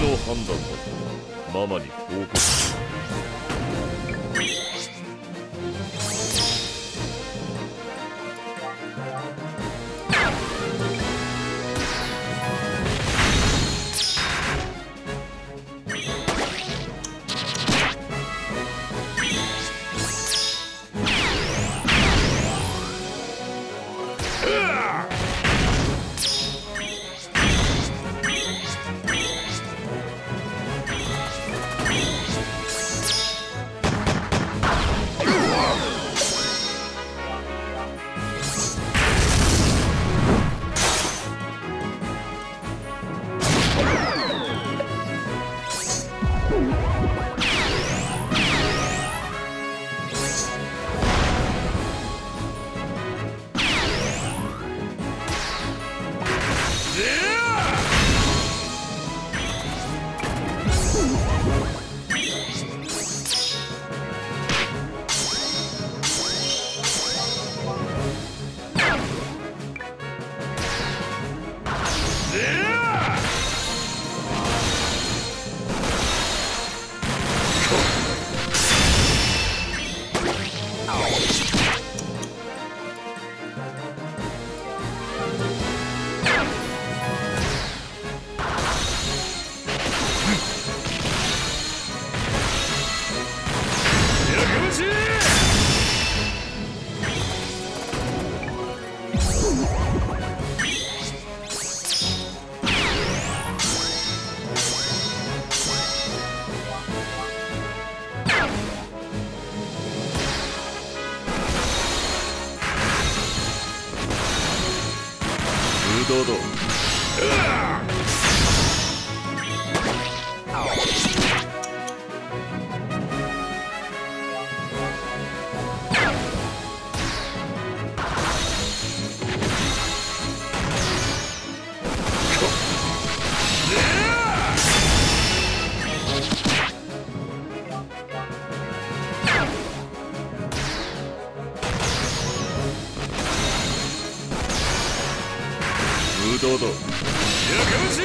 の判断だママに報告 Yeah! 堂々。堂々やかましい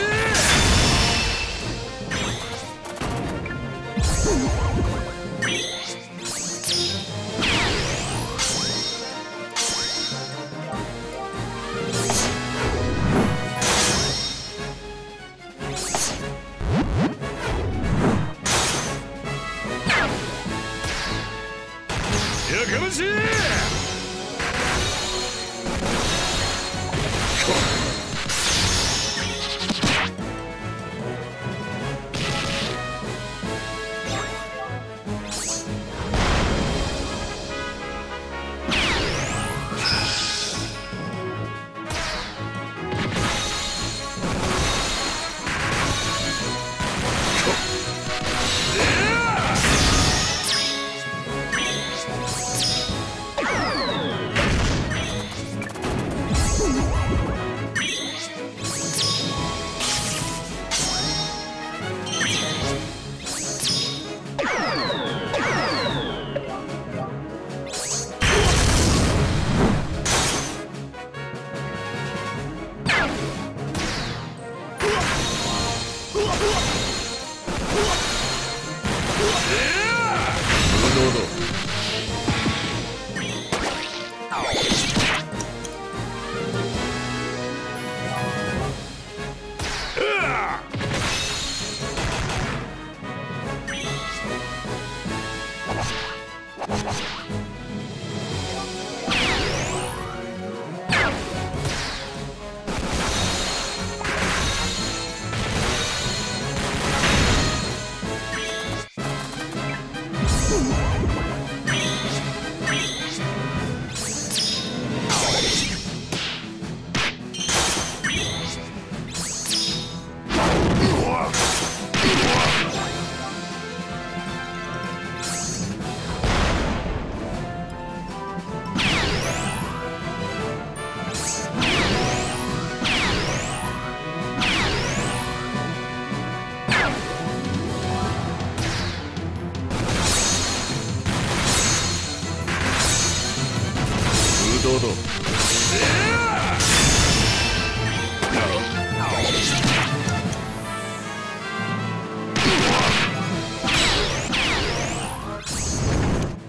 やかましい。と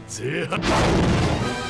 ぜは